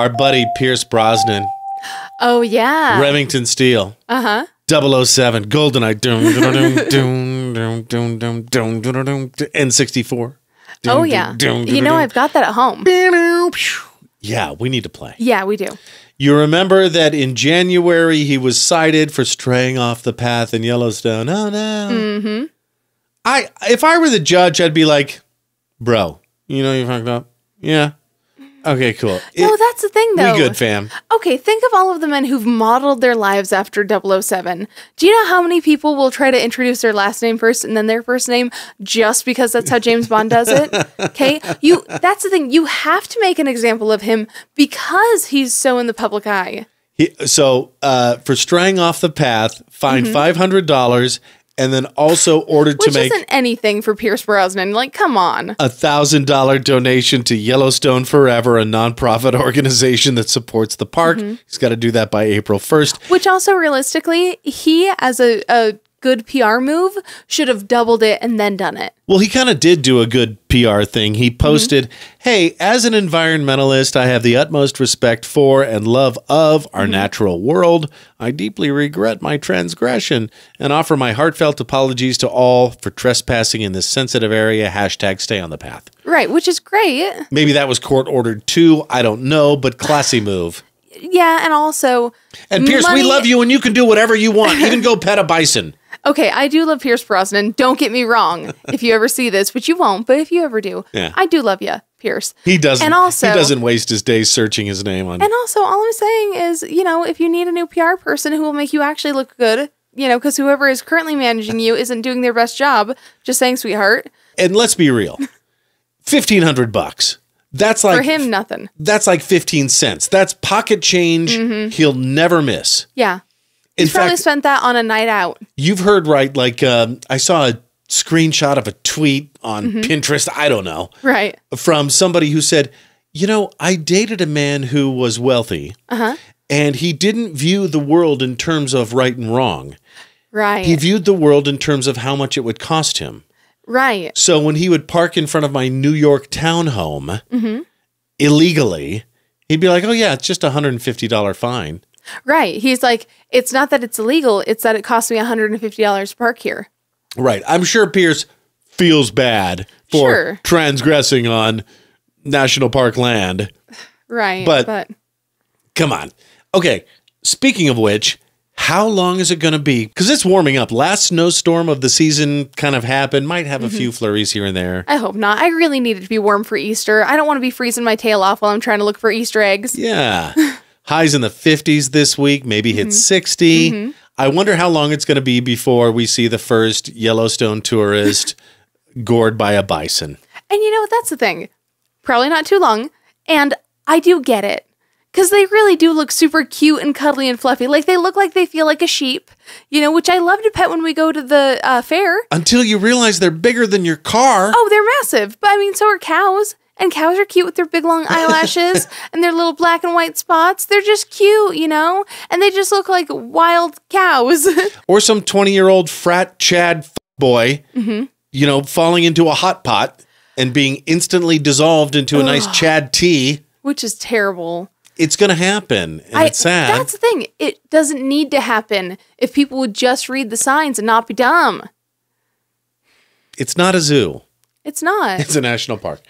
our buddy Pierce Brosnan, Oh yeah. Remington Steele, Uh huh. 007, GoldenEye, dum, dum, dum, dum, dum, dum, dum, dum, N64. Oh yeah. You know I've got that at home. Yeah, we need to play. Yeah, we do. You remember that in January he was cited for straying off the path in Yellowstone. Oh no. Mm-hmm. I if I were the judge, I'd be like, bro, you know you fucked up. Yeah. Okay, cool. No, It- that's the thing though. we good, fam. Okay, think of all of the men who've modeled their lives after 007. Do you know how many people will try to introduce their last name first and then their first name just because that's how James Bond does it? Okay? You that's the thing. You have to make an example of him because he's so in the public eye. He, so uh, for straying off the path, five hundred dollars, and then also ordered. Which to make isn't anything for Pierce Brosnan. Like, come on. a thousand dollar donation to Yellowstone Forever, a nonprofit organization that supports the park. Mm-hmm. He's got to do that by April first. Which also realistically, he as a, a good PR move should have doubled it and then done it. Well, he kind of did do a good PR thing. He posted, Hey, as an environmentalist, I have the utmost respect for and love of our mm-hmm. natural world. I deeply regret my transgression and offer my heartfelt apologies to all for trespassing in this sensitive area. Hashtag stay on the path. Right, which is great. Maybe that was court ordered too. I don't know, but classy move. Yeah, and also And Pierce, we love you and you can do whatever you want, even go pet a bison. Okay, I do love Pierce Brosnan. Don't get me wrong. if you ever see this, which you won't, but if you ever do, Yeah. I do love you, Pierce. He doesn't. And also- he doesn't waste his days searching his name on. And also, all I'm saying is, you know, if you need a new PR person who will make you actually look good, you know, because whoever is currently managing you isn't doing their best job. Just saying, sweetheart. and let's be real, fifteen hundred bucks. That's like For him, nothing. That's like fifteen cents. That's pocket change. Mm-hmm. He'll never miss. Yeah. In He's probably fact, spent that on a night out. you've heard right. Like um, I saw a screenshot of a tweet on Pinterest. I don't know Right. from somebody who said, "You know, I dated a man who was wealthy, Uh-huh. and he didn't view the world in terms of right and wrong. Right. He viewed the world in terms of how much it would cost him." right. So when he would park in front of my New York townhome Mm-hmm. illegally, he'd be like, "Oh yeah, it's just a hundred and fifty dollar fine." Right. He's like, it's not that it's illegal, it's that it costs me $150 to park here. Right. I'm sure Pierce feels bad for Sure. transgressing on national park land. Right. But- but Come on. Okay. Speaking of which, how long is it going to be? Because it's warming up. Last snowstorm of the season kind of happened. Might have Mm-hmm. a few flurries here and there. I hope not. I really need it to be warm for Easter. I don't want to be freezing my tail off while I'm trying to look for Easter eggs. Yeah. Highs in the 50s this week, maybe hit Mm-hmm. 60. I wonder how long it's going to be before we see the first Yellowstone tourist gored by a bison. And you know, what? that's the thing. Probably not too long. And I do get it. Because they really do look super cute and cuddly and fluffy. Like they look like they feel like a sheep, you know, which I love to pet when we go to the uh, fair. Until you realize they're bigger than your car. Oh, they're massive. But I mean, so are cows. And cows are cute with their big long eyelashes and their little black and white spots. They're just cute, you know? And they just look like wild cows. Or some 20 year old frat Chad f- boy, Mm-hmm. you know, falling into a hot pot and being instantly dissolved into a nice Chad tea. which is terrible. It's going to happen. And I, it's sad. That's the thing. It doesn't need to happen if people would just read the signs and not be dumb. It's not a zoo, It's not. it's a national park.